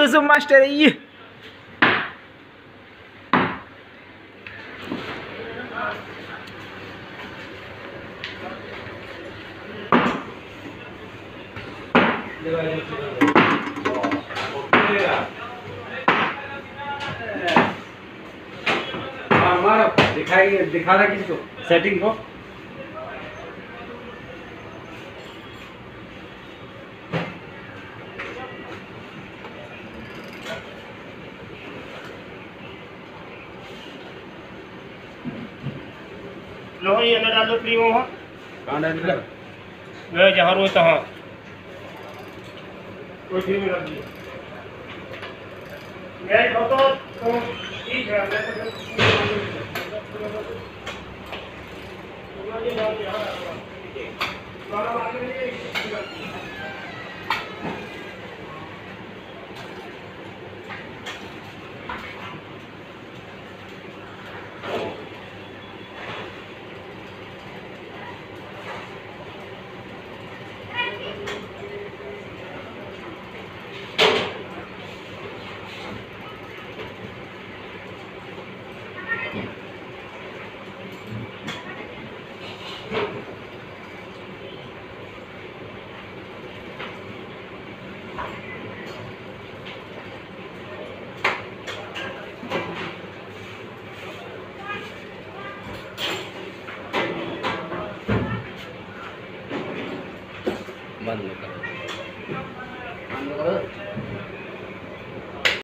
Yusuf master ये दिखाई दिखाना किसको? सेटिंग को? लो ये अंदर डाल दो फ्री में वहाँ कहाँ डाल दिया? गए जहाँ रोज तहाँ। कोई फ्री में रख दिया गए तो तो ठीक है। मैं तो बंद करो बंद करो